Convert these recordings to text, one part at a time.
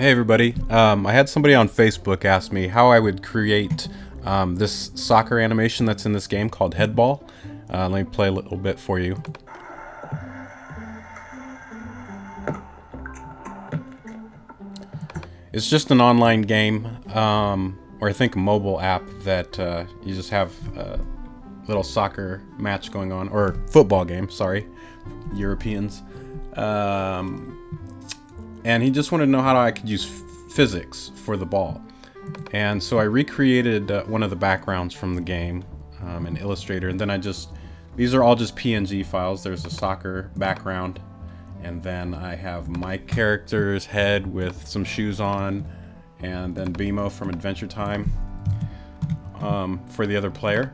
Hey everybody, um, I had somebody on Facebook ask me how I would create um, this soccer animation that's in this game called Headball. Uh, let me play a little bit for you. It's just an online game, um, or I think a mobile app that uh, you just have a little soccer match going on, or football game, sorry, Europeans. And he just wanted to know how I could use physics for the ball. And so I recreated uh, one of the backgrounds from the game um, in Illustrator, and then I just, these are all just PNG files. There's a soccer background, and then I have my character's head with some shoes on, and then BMO from Adventure Time um, for the other player.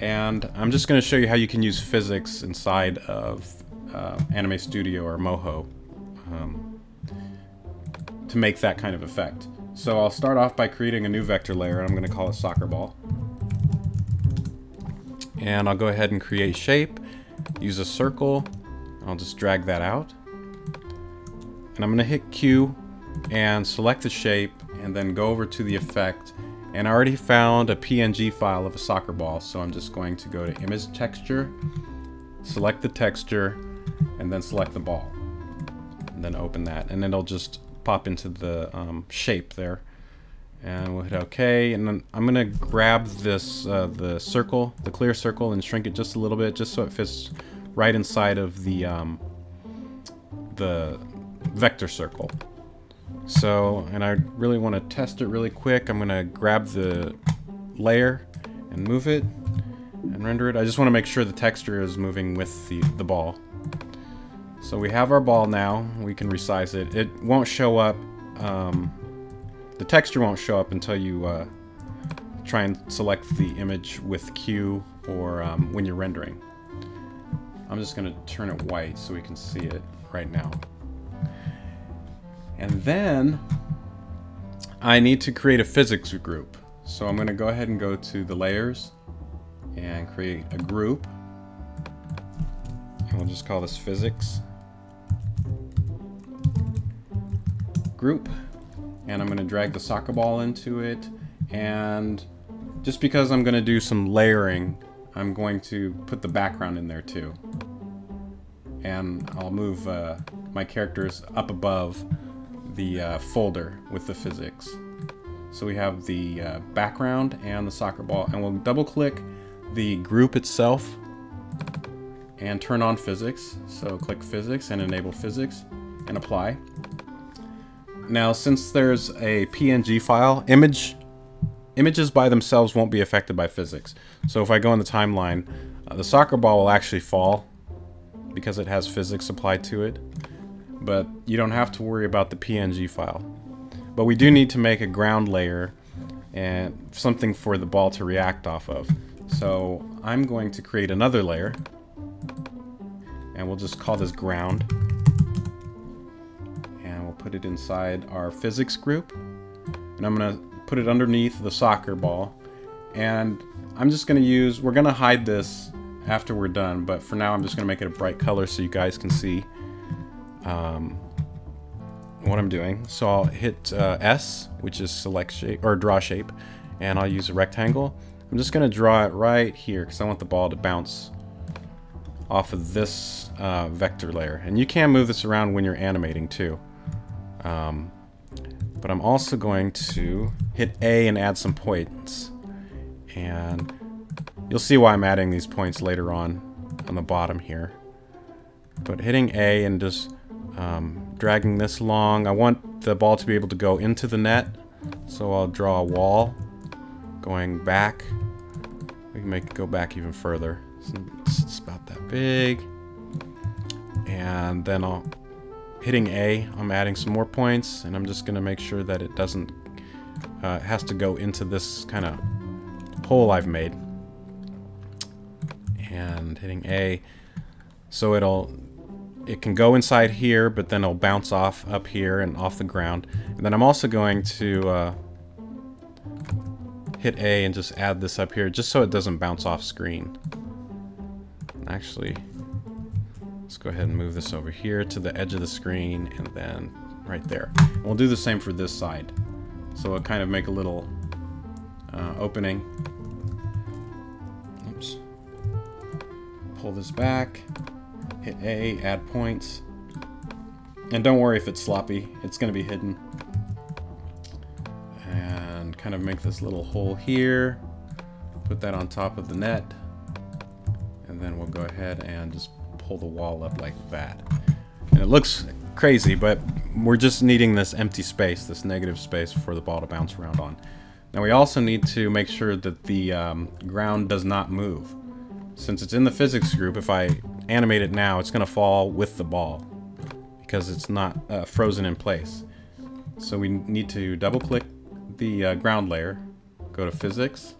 And I'm just going to show you how you can use physics inside of uh, Anime Studio or Moho. Um, to make that kind of effect. So I'll start off by creating a new vector layer. And I'm going to call it soccer ball. And I'll go ahead and create shape, use a circle. I'll just drag that out. And I'm going to hit Q and select the shape and then go over to the effect. And I already found a PNG file of a soccer ball, so I'm just going to go to image texture, select the texture, and then select the ball. And then open that, and it'll just pop into the um, shape there. And we'll hit OK, and then I'm gonna grab this, uh, the circle, the clear circle, and shrink it just a little bit, just so it fits right inside of the, um, the vector circle. So, and I really want to test it really quick. I'm gonna grab the layer and move it and render it. I just want to make sure the texture is moving with the, the ball. So we have our ball now. We can resize it. It won't show up. Um, the texture won't show up until you uh, try and select the image with Q or um, when you're rendering. I'm just going to turn it white so we can see it right now. And then I need to create a physics group. So I'm going to go ahead and go to the layers and create a group. And we'll just call this physics. Group and I'm going to drag the soccer ball into it and just because I'm going to do some layering I'm going to put the background in there too. And I'll move uh, my characters up above the uh, folder with the physics. So we have the uh, background and the soccer ball and we'll double click the group itself and turn on physics. So click physics and enable physics and apply now, since there's a PNG file, image images by themselves won't be affected by physics. So if I go in the timeline, uh, the soccer ball will actually fall because it has physics applied to it. But you don't have to worry about the PNG file. But we do need to make a ground layer and something for the ball to react off of. So I'm going to create another layer and we'll just call this ground put it inside our physics group. And I'm going to put it underneath the soccer ball. And I'm just going to use, we're going to hide this after we're done, but for now I'm just going to make it a bright color so you guys can see um, what I'm doing. So I'll hit uh, S, which is select shape, or draw shape, and I'll use a rectangle. I'm just going to draw it right here because I want the ball to bounce off of this uh, vector layer. And you can move this around when you're animating too. Um, but I'm also going to hit A and add some points. And you'll see why I'm adding these points later on on the bottom here. But hitting A and just um, dragging this along, I want the ball to be able to go into the net. So I'll draw a wall going back. We can make it go back even further. So it's about that big. And then I'll hitting A, I'm adding some more points, and I'm just going to make sure that it doesn't, uh, has to go into this kind of hole I've made. And hitting A, so it'll, it can go inside here, but then it'll bounce off up here and off the ground. And then I'm also going to uh, hit A and just add this up here, just so it doesn't bounce off screen. Actually, Let's go ahead and move this over here to the edge of the screen and then right there. We'll do the same for this side. So we'll kind of make a little uh, opening. Oops. Pull this back, hit A, add points. And don't worry if it's sloppy, it's going to be hidden. And kind of make this little hole here. Put that on top of the net. And then we'll go ahead and just pull the wall up like that. And it looks crazy, but we're just needing this empty space, this negative space for the ball to bounce around on. Now we also need to make sure that the um, ground does not move. Since it's in the physics group, if I animate it now, it's going to fall with the ball because it's not uh, frozen in place. So we need to double click the uh, ground layer, go to physics,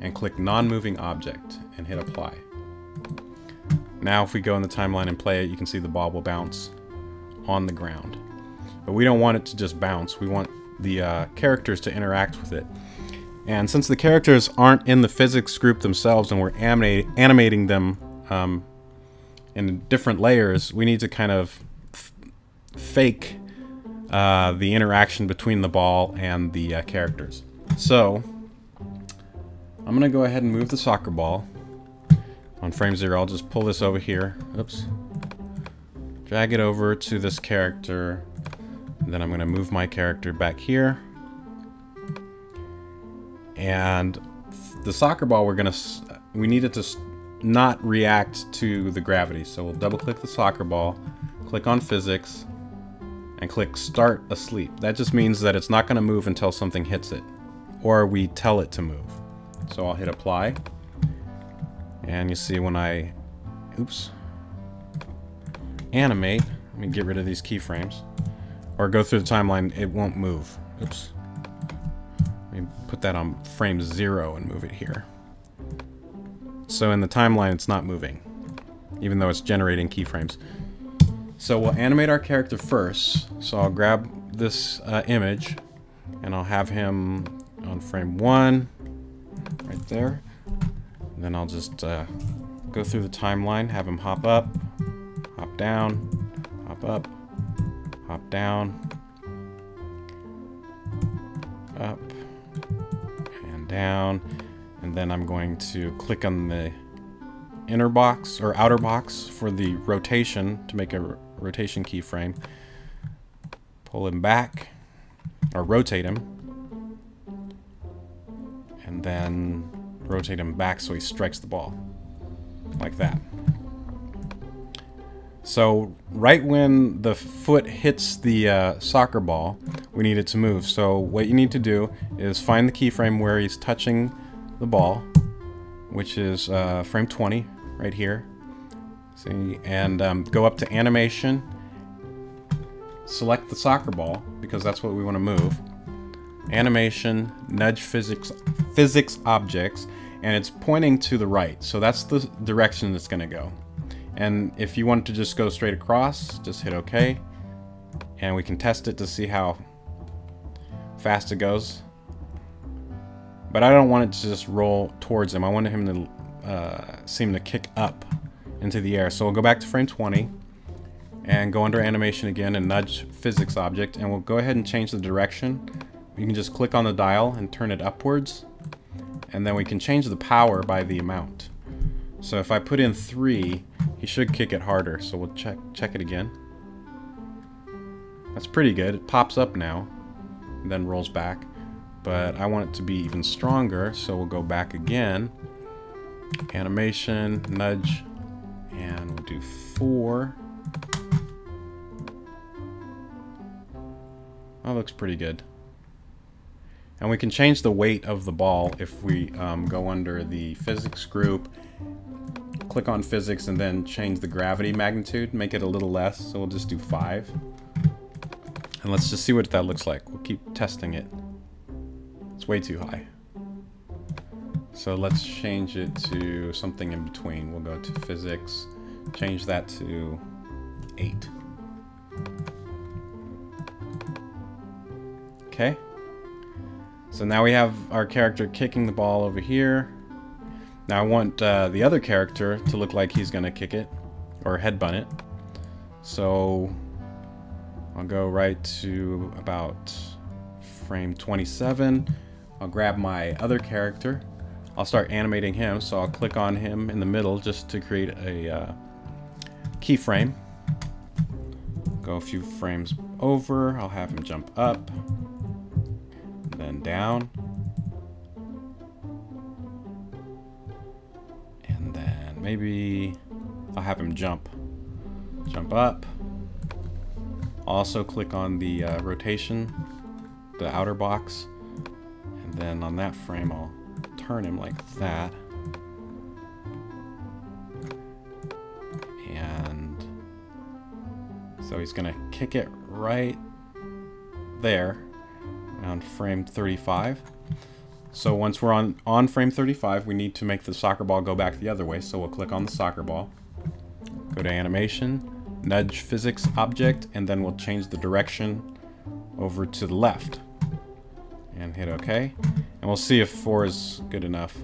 and click non-moving object and hit apply. Now if we go in the timeline and play it, you can see the ball will bounce on the ground. But we don't want it to just bounce, we want the uh, characters to interact with it. And since the characters aren't in the physics group themselves and we're animating them um, in different layers, we need to kind of fake uh, the interaction between the ball and the uh, characters. So, I'm going to go ahead and move the soccer ball on frame zero. I'll just pull this over here. Oops. Drag it over to this character. And Then I'm going to move my character back here. And the soccer ball, we're going to, we need it to not react to the gravity. So we'll double click the soccer ball, click on physics, and click start asleep. That just means that it's not going to move until something hits it. Or we tell it to move. So I'll hit apply. And you see when I, oops, animate, let me get rid of these keyframes, or go through the timeline, it won't move. Oops. Let me put that on frame zero and move it here. So in the timeline, it's not moving, even though it's generating keyframes. So we'll animate our character first. So I'll grab this uh, image, and I'll have him on frame one, right there. And then I'll just uh, go through the timeline, have him hop up, hop down, hop up, hop down, up, and down. And then I'm going to click on the inner box or outer box for the rotation to make a rotation keyframe. Pull him back or rotate him. And then rotate him back so he strikes the ball. Like that. So right when the foot hits the uh, soccer ball, we need it to move. So what you need to do is find the keyframe where he's touching the ball, which is uh, frame 20 right here. See, and um, go up to animation, select the soccer ball because that's what we want to move. Animation, nudge physics, physics objects, and it's pointing to the right. So that's the direction it's going to go. And if you want to just go straight across, just hit OK. And we can test it to see how fast it goes. But I don't want it to just roll towards him. I want him to uh, seem to kick up into the air. So we'll go back to frame 20 and go under animation again and nudge physics object. And we'll go ahead and change the direction. You can just click on the dial and turn it upwards and then we can change the power by the amount. So if I put in 3, he should kick it harder, so we'll check, check it again. That's pretty good. It pops up now, then rolls back. But I want it to be even stronger, so we'll go back again. Animation, nudge, and we'll do 4. That looks pretty good. And we can change the weight of the ball if we um, go under the physics group, click on physics, and then change the gravity magnitude, make it a little less. So we'll just do 5. And let's just see what that looks like. We'll keep testing it. It's way too high. So let's change it to something in between. We'll go to physics, change that to 8. Okay. So now we have our character kicking the ball over here. Now I want uh, the other character to look like he's going to kick it, or headbutt it. So I'll go right to about frame 27. I'll grab my other character. I'll start animating him, so I'll click on him in the middle just to create a uh, keyframe. Go a few frames over, I'll have him jump up, then down, and then maybe I'll have him jump. Jump up. Also click on the uh, rotation, the outer box, and then on that frame I'll turn him like that. And so he's gonna kick it right there around frame 35. So once we're on, on frame 35, we need to make the soccer ball go back the other way. So we'll click on the soccer ball, go to animation, nudge physics object, and then we'll change the direction over to the left. And hit OK. And we'll see if 4 is good enough.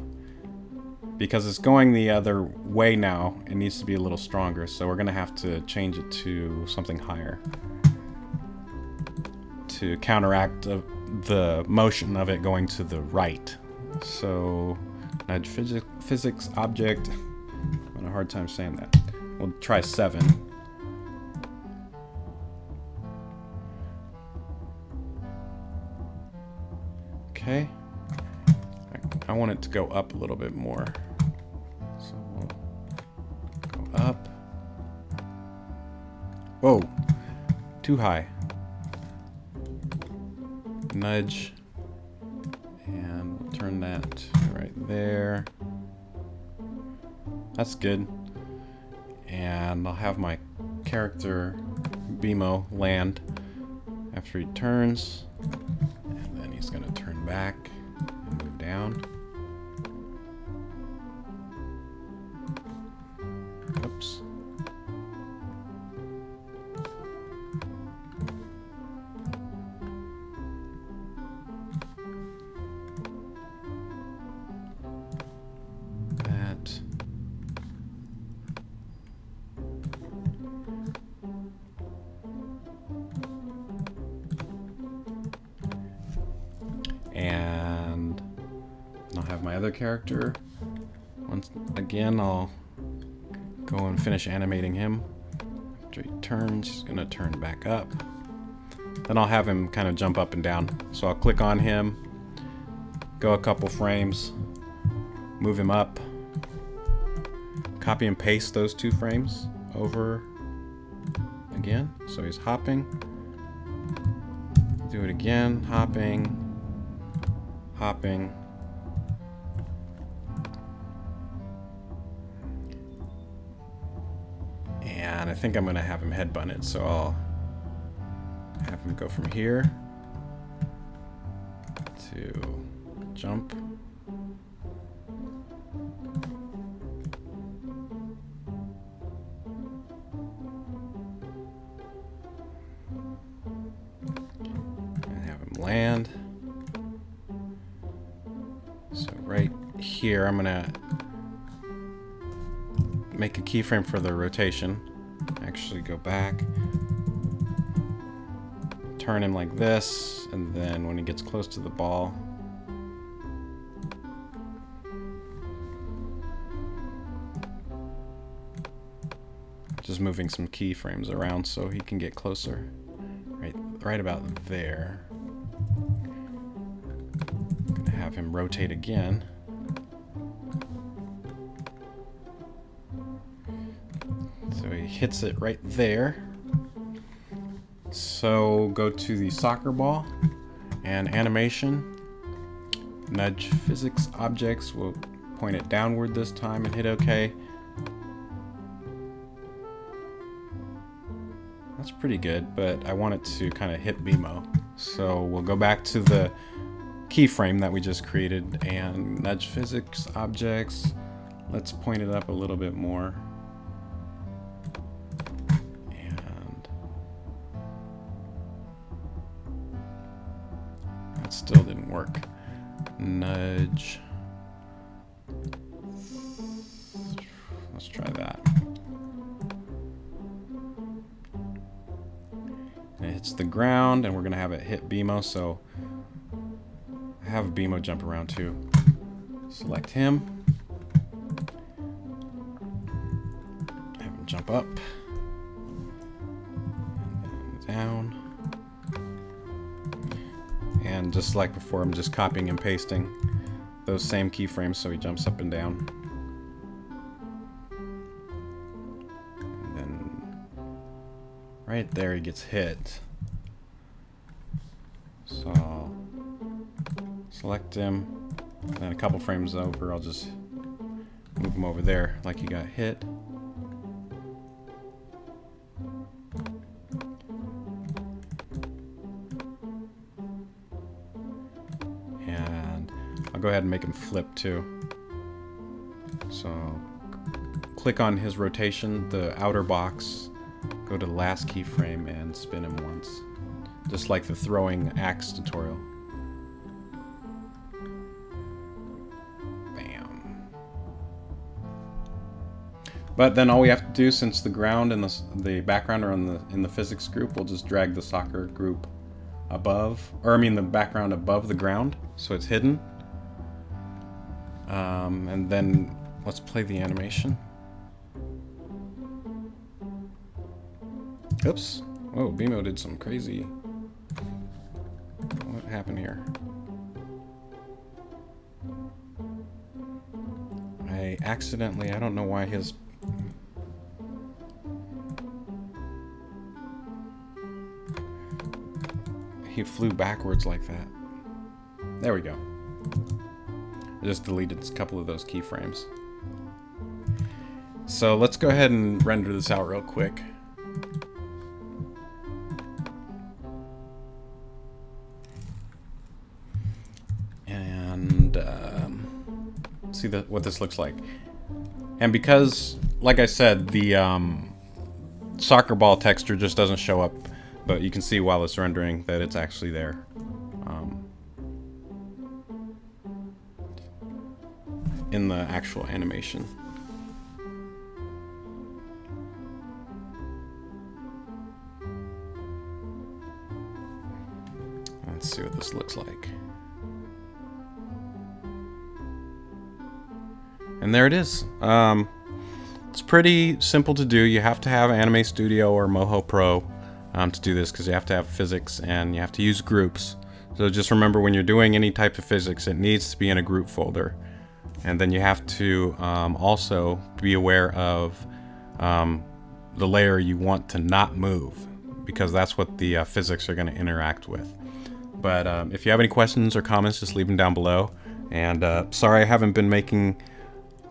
Because it's going the other way now, it needs to be a little stronger. So we're going to have to change it to something higher. To counteract the motion of it going to the right. So, nudge phys physics object. I'm having a hard time saying that. We'll try 7. Okay. I, I, want it to go up a little bit more. So we'll go up. Whoa. Too high nudge and we'll turn that right there. That's good. And I'll have my character BMO land after he turns. And then he's to turn back and move down. Character. Once again, I'll go and finish animating him. After he turns, he's gonna turn back up. Then I'll have him kind of jump up and down. So I'll click on him, go a couple frames, move him up, copy and paste those two frames over again. So he's hopping. Do it again, hopping, hopping, And I think I'm going to have him headbutt it, so I'll have him go from here to jump. And have him land. So right here, I'm going to make a keyframe for the rotation actually go back, turn him like this, and then when he gets close to the ball, just moving some keyframes around so he can get closer. Right, right about there. Gonna have him rotate again. Hits it right there. So go to the soccer ball and animation. Nudge physics objects. We'll point it downward this time and hit OK. That's pretty good, but I want it to kind of hit BMO. So we'll go back to the keyframe that we just created and nudge physics objects. Let's point it up a little bit more. Nudge. Let's try that. It hits the ground, and we're going to have it hit BMO, so I have BMO jump around too. Select him. Have him jump up. Just like before, I'm just copying and pasting those same keyframes so he jumps up and down. And then right there he gets hit. So select him, and then a couple frames over, I'll just move him over there like he got hit. Go ahead and make him flip too. So click on his rotation, the outer box, go to the last keyframe and spin him once. Just like the throwing axe tutorial. Bam. But then all we have to do, since the ground and the, the background are in the, in the physics group, we'll just drag the soccer group above, or I mean the background above the ground, so it's hidden. Um, and then let's play the animation. Oops. Whoa, BMO did some crazy... What happened here? I accidentally, I don't know why his... He flew backwards like that. There we go. I just deleted a couple of those keyframes. So let's go ahead and render this out real quick. And um, see the, what this looks like. And because, like I said, the um, soccer ball texture just doesn't show up, but you can see while it's rendering that it's actually there. Um, in the actual animation. Let's see what this looks like. And there it is. Um, it's pretty simple to do. You have to have Anime Studio or Moho Pro um, to do this because you have to have physics and you have to use groups. So just remember when you're doing any type of physics, it needs to be in a group folder. And then you have to um, also be aware of um, the layer you want to not move because that's what the uh, physics are going to interact with. But um, if you have any questions or comments, just leave them down below. And uh, sorry I haven't been making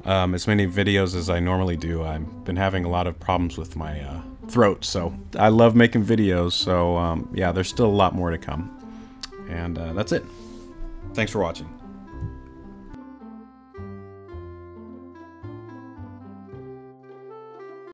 um, as many videos as I normally do. I've been having a lot of problems with my uh, throat, so I love making videos. So um, yeah, there's still a lot more to come. And uh, that's it. Thanks for watching.